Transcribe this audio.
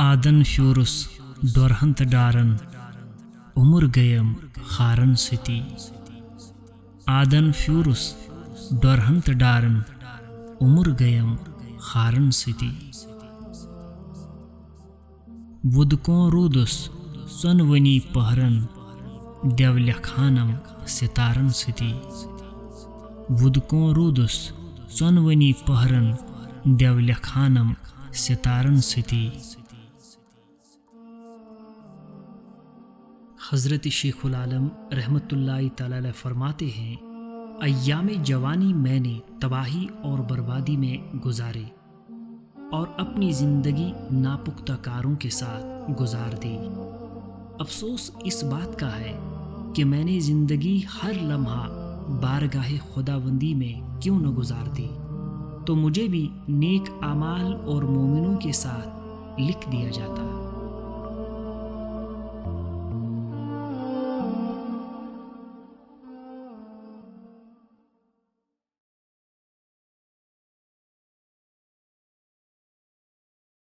आदन फ्यूरुस डोरहंत डारन, उमुर गयम खारन सिती आदन फ्यूरुस डोरहंत डारन, उमुर गयम खारन सिती वुदकों रूदुस सनवनी पहरन देवल खानम सितारन सिती वुदकों रूदुस सनवनी पहरन देवल खानम सितारन सिती हज़रत शेखुल आलम रहमतुल्लाहि फरमाते हैं अयाम जवानी मैंने तबाही और बर्बादी में गुजारे और अपनी ज़िंदगी नापुख्ता कारों के साथ गुजार दी। अफसोस इस बात का है कि मैंने ज़िंदगी हर लम्हा बारगाह खुदाबंदी में क्यों न गुजार दी। तो मुझे भी नेक आमाल और मोमिनों के साथ लिख दिया जाता।